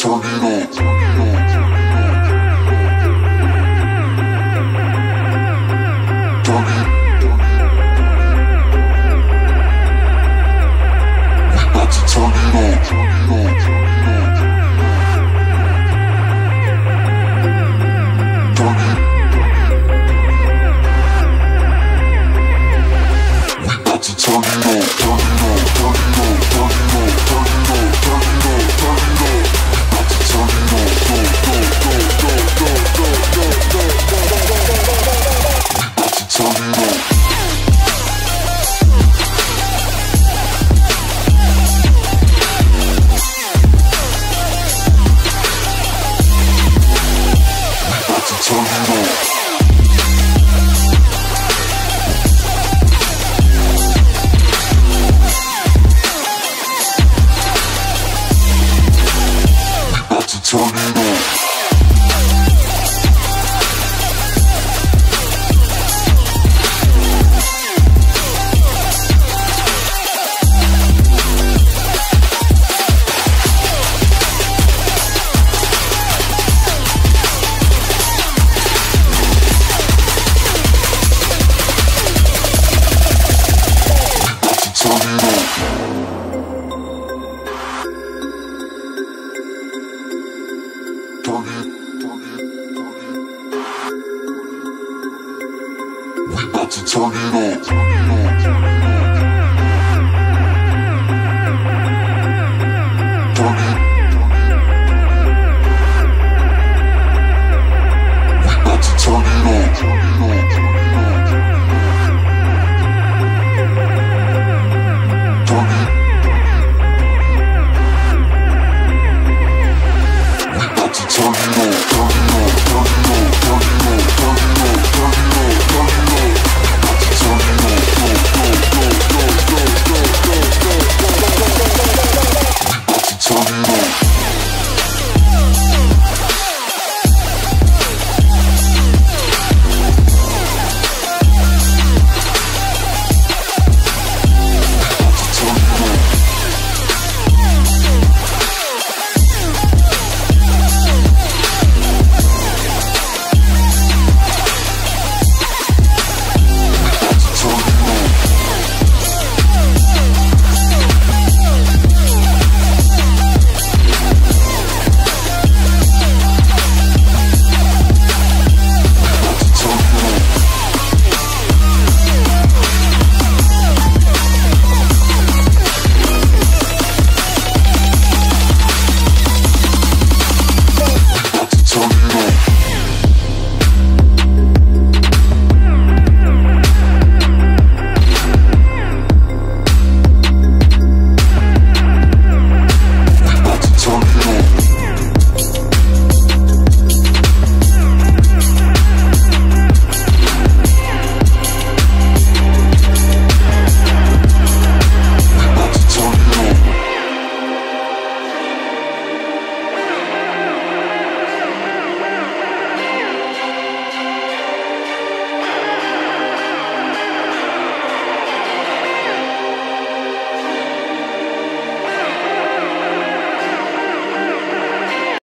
サビロ We about to turn it to Turn it up.